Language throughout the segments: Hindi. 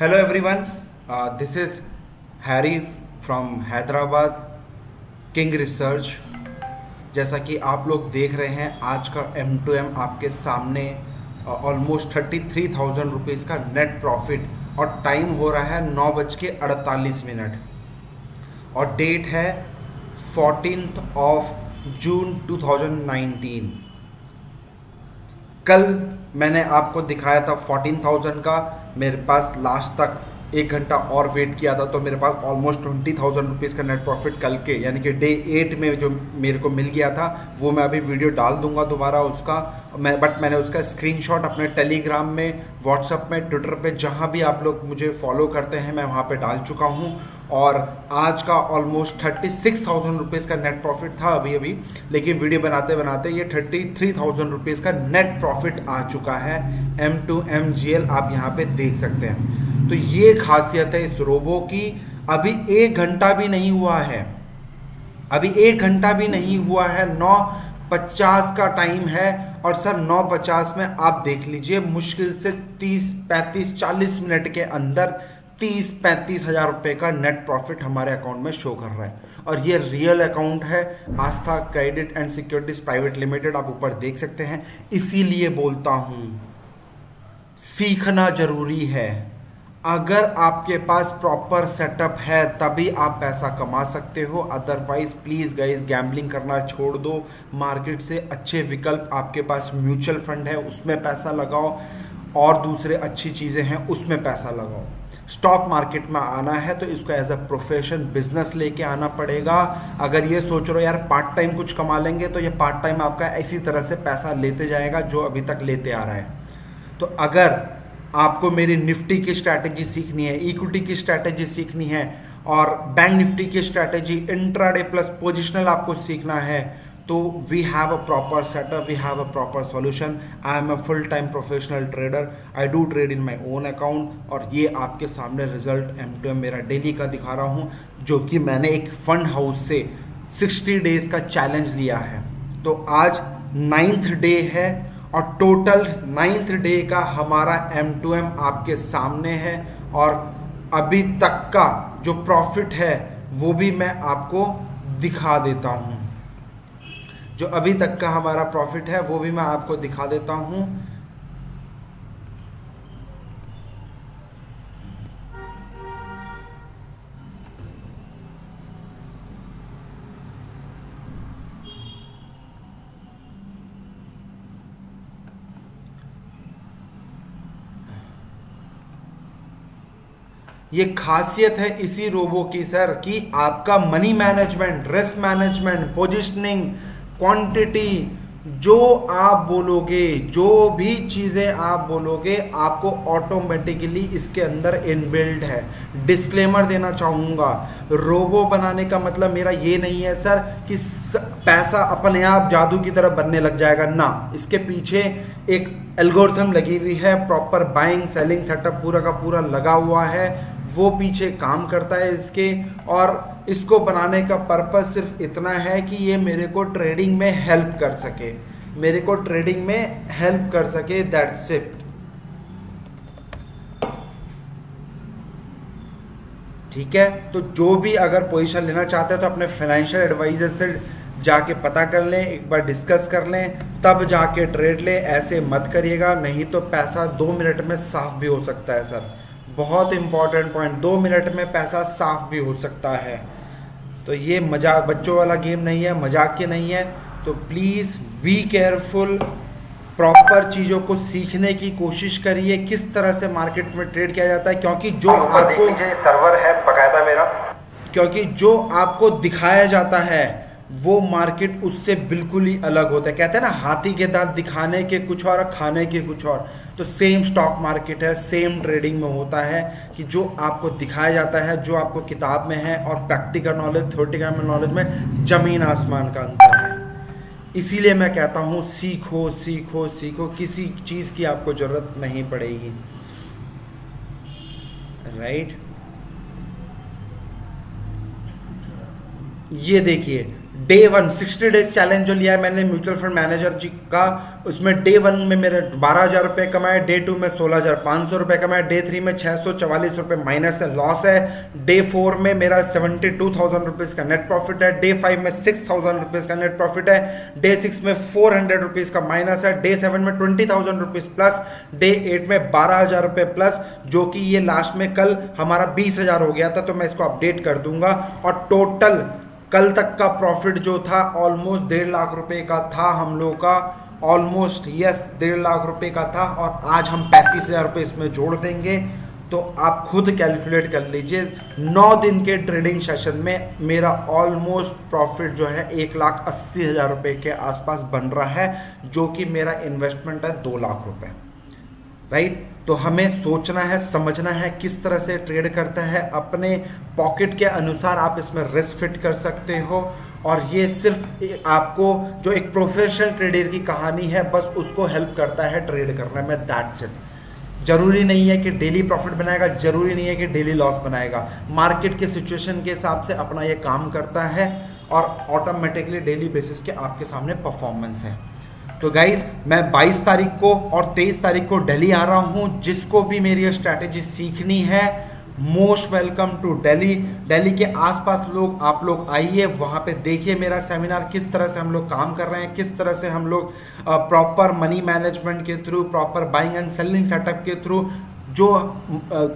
Hello everyone, uh, this is Harry from Hyderabad King Research. जैसा कि आप लोग देख रहे हैं आज का एम टू एम आपके सामने almost thirty three thousand rupees का नेट प्रॉफिट और टाइम हो रहा है नौ बज के अड़तालीस मिनट। और डेट है फोर्टीन ऑफ़ जून 2019 कल मैंने आपको दिखाया था 14,000 का मेरे पास लास्ट तक। एक घंटा और वेट किया था तो मेरे पास ऑलमोस्ट ट्वेंटी थाउज़ेंड रुपीज़ का नेट प्रॉफिट कल के, यानी कि डे एट में जो मेरे को मिल गया था, वो मैं अभी वीडियो डाल दूँगा दोबारा उसका। मैं बट मैंने उसका स्क्रीनशॉट अपने टेलीग्राम में व्हाट्सअप में ट्विटर पे, जहाँ भी आप लोग मुझे फॉलो करते हैं, मैं वहाँ पे डाल चुका हूँ। और आज का almost thirty six thousand rupees का नेट प्रॉफिट था अभी अभी। लेकिन वीडियो बनाते बनाते ये थर्टी थ्री थाउज़ेंड रुपीज़ का नेट प्रॉफिट आ चुका है। M two M G L आप यहाँ पे देख सकते हैं। तो ये खासियत है इस रोबो की। अभी एक घंटा भी नहीं हुआ है। अभी एक घंटा भी नहीं हुआ है। नौ पचास का टाइम है और सर नौ पचास में आप देख लीजिए, मुश्किल से तीस पैंतीस, चालीस मिनट के अंदर तीस पैंतीस हज़ार रुपए का नेट प्रॉफिट हमारे अकाउंट में शो कर रहा है। और ये रियल अकाउंट है। Aastha credit and securities private limited आप ऊपर देख सकते हैं। इसीलिए बोलता हूँ, सीखना ज़रूरी है। अगर आपके पास प्रॉपर सेटअप है, तभी आप पैसा कमा सकते हो। अदरवाइज़ प्लीज़ गाइज़ गैम्बलिंग करना छोड़ दो। मार्केट से अच्छे विकल्प आपके पास म्यूचुअल फंड है, उसमें पैसा लगाओ। और दूसरे अच्छी चीज़ें हैं, उसमें पैसा लगाओ। स्टॉक मार्केट में आना है तो इसको एज अ प्रोफेशन बिज़नेस लेके आना पड़ेगा। अगर ये सोच रहे हो, यार पार्ट टाइम कुछ कमा लेंगे तो ये पार्ट टाइम आपका इसी तरह से पैसा लेते जाएगा, जो अभी तक लेते आ रहा है। तो अगर आपको मेरी निफ्टी की स्ट्रैटेजी सीखनी है इक्विटी की स्ट्रैटेजी सीखनी है और बैंक निफ्टी की स्ट्रैटेजी इंट्राडे प्लस पोजिशनल आपको सीखना है। तो we have a proper setup we have a proper solution I am a full time professional trader I do trade in my own account और ये आपके सामने रिज़ल्ट एम टू एम मेरा डेली का दिखा रहा हूँ, जो कि मैंने एक फंड हाउस से 60 डेज़ का चैलेंज लिया है। तो आज नाइन्थ डे है और टोटल नाइन्थ डे का हमारा एम टू एम आपके सामने है और अभी तक का जो प्रॉफिट है, वो भी मैं आपको दिखा देता हूँ। जो अभी तक का हमारा प्रॉफिट है, वो भी मैं आपको दिखा देता हूँ। ये खासियत है इसी रोबो की, सर, कि आपका money management risk management positioning quantity जो आप बोलोगे, जो भी चीज़ें आप बोलोगे, आपको ऑटोमेटिकली इसके अंदर इनबिल्ड है। डिस्क्लेमर देना चाहूँगा, रोबो बनाने का मतलब मेरा ये नहीं है, सर, कि पैसा अपने आप जादू की तरह बनने लग जाएगा। ना, इसके पीछे एक एल्गोरिथम लगी हुई है प्रॉपर बाइंग सेलिंग सेटअप पूरा का पूरा लगा हुआ है। वो पीछे काम करता है इसके, और इसको बनाने का पर्पज सिर्फ़ इतना है कि ये मेरे को ट्रेडिंग में हेल्प कर सके। मेरे को ट्रेडिंग में हेल्प कर सके दैट सिट ठीक है? तो जो भी अगर पोजीशन लेना चाहते हैं तो अपने फाइनेंशियल एडवाइजर से जाके पता कर लें, एक बार डिस्कस कर लें, तब जाके ट्रेड लें, ऐसे मत करिएगा, नहीं तो पैसा दो मिनट में साफ़ भी हो सकता है, सर। बहुत इंपॉर्टेंट पॉइंट दो मिनट में पैसा साफ़ भी हो सकता है। तो ये मज़ाक बच्चों वाला गेम नहीं है मज़ाक के नहीं है। तो प्लीज़ बी केयरफुल प्रॉपर चीज़ों को सीखने की कोशिश करिए किस तरह से मार्केट में ट्रेड किया जाता है क्योंकि जो आपको सर्वर है बकायदा मेरा। क्योंकि जो आपको दिखाया जाता है वो मार्केट उससे बिल्कुल ही अलग होता है। कहते हैं ना हाथी के दांत दिखाने के कुछ और खाने के कुछ और। तो सेम स्टॉक मार्केट है सेम ट्रेडिंग में होता है कि जो आपको दिखाया जाता है, जो आपको किताब में है और प्रैक्टिकल नॉलेज थोटिकल नॉलेज में ज़मीन आसमान का अंतर है इसीलिए मैं कहता हूँ, सीखो सीखो सीखो, किसी चीज़ की आपको ज़रूरत नहीं पड़ेगी राइट right? ये देखिए day one sixty days challenge जो लिया है मैंने म्यूचुअल फंड मैनेजर जी का, उसमें डे वन में मेरे बारह हज़ार रुपए कमाए डे टू में सोलह हज़ार पाँच सौ रुपए कमाए डे थ्री में छह सौ चवालीस रुपए माइनस है लॉस है। डे फोर में मेरा सेवेंटी टू थाउज़ेंड रुपीज़ का नेट प्रॉफिट है डे फाइव में सिक्स थाउज़ेंड रुपीज़ का नेट प्रॉफिट है डे सिक्स में फोर हंड्रेड रुपीज़ का माइनस है डे सेवन में twenty thousand rupees plus day eight में बारह हज़ार रुपए प्लस जो कि ये लास्ट में कल हमारा बीस हज़ार हो गया था तो मैं इसको अपडेट कर दूँगा। और टोटल कल तक का प्रॉफिट जो था ऑलमोस्ट डेढ़ लाख रुपए का था हम लोग का। ऑलमोस्ट यस डेढ़ लाख रुपए का था और आज हम पैंतीस हज़ार रुपये इसमें जोड़ देंगे। तो आप खुद कैलकुलेट कर लीजिए। नौ दिन के ट्रेडिंग सेशन में मेरा ऑलमोस्ट प्रॉफिट जो है एक लाख अस्सी हज़ार रुपये के आसपास बन रहा है, जो कि मेरा इन्वेस्टमेंट है दो लाख रुपए। राइट तो हमें सोचना है, समझना है किस तरह से ट्रेड करता है। अपने पॉकेट के अनुसार आप इसमें रिस्क फिट कर सकते हो। और ये सिर्फ़ आपको जो एक प्रोफेशनल ट्रेडर की कहानी है, बस उसको हेल्प करता है ट्रेड करने में दैट्स इट ज़रूरी नहीं है कि डेली प्रॉफिट बनाएगा, ज़रूरी नहीं है कि डेली लॉस बनाएगा। मार्केट के सिचुएशन के हिसाब से अपना ये काम करता है और ऑटोमेटिकली डेली बेसिस के आपके सामने परफॉर्मेंस है। तो गाइज़ मैं 22 तारीख को और 23 तारीख को दिल्ली आ रहा हूँ, जिसको भी मेरी ये स्ट्रैटेजी सीखनी है most welcome to Delhi. Delhi के आसपास लोग, आप लोग आइए, वहाँ पे देखिए मेरा सेमिनार किस तरह से हम लोग काम कर रहे हैं, किस तरह से हम लोग प्रॉपर मनी मैनेजमेंट के through proper buying and selling setup के थ्रू जो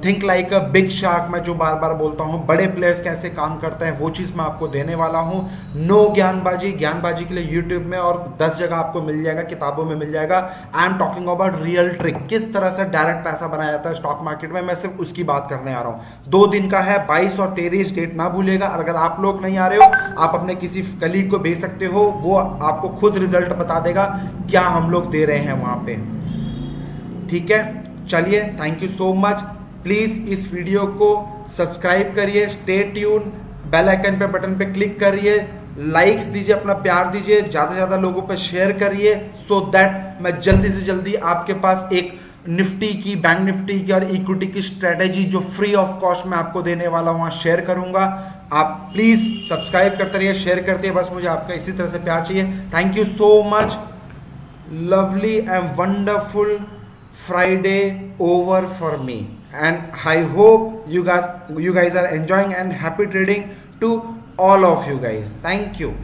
think like a big shark मैं जो बार बार बोलता हूँ, बड़े प्लेयर्स कैसे काम करते हैं, वो चीज़ मैं आपको देने वाला हूँ। नो ज्ञानबाजी ज्ञानबाजी के लिए यूट्यूब में और दस जगह आपको मिल जाएगा, किताबों में मिल जाएगा। I am talking about real trick किस तरह से डायरेक्ट पैसा बनाया जाता है स्टॉक मार्केट में, मैं सिर्फ़ उसकी बात करने आ रहा हूँ। दो दिन का है, बाईस और तेईस डेट ना भूलेगा अगर आप लोग नहीं आ रहे हो, आप अपने किसी कलीग को भेज सकते हो, वो आपको खुद रिज़ल्ट बता देगा, क्या हम लोग दे रहे हैं वहाँ पे। ठीक है? चलिए thank you so much please इस वीडियो को सब्सक्राइब करिए स्टे ट्यून बेल आइकन पे बटन पे क्लिक करिए लाइक्स दीजिए, अपना प्यार दीजिए, ज़्यादा से ज़्यादा लोगों पे शेयर करिए सो दैट मैं जल्दी से जल्दी आपके पास एक निफ्टी की बैंक निफ्टी की और इक्विटी की स्ट्रेटेजी जो फ्री ऑफ़ कॉस्ट मैं आपको देने वाला हूँ शेयर करूँगा। आप प्लीज़ सब्सक्राइब करते रहिए शेयर करते बस मुझे आपका इसी तरह से प्यार चाहिए। Thank you so much lovely and wonderful Friday over for me. And I hope you guys you guys are enjoying and happy trading to all of you guys. Thank you.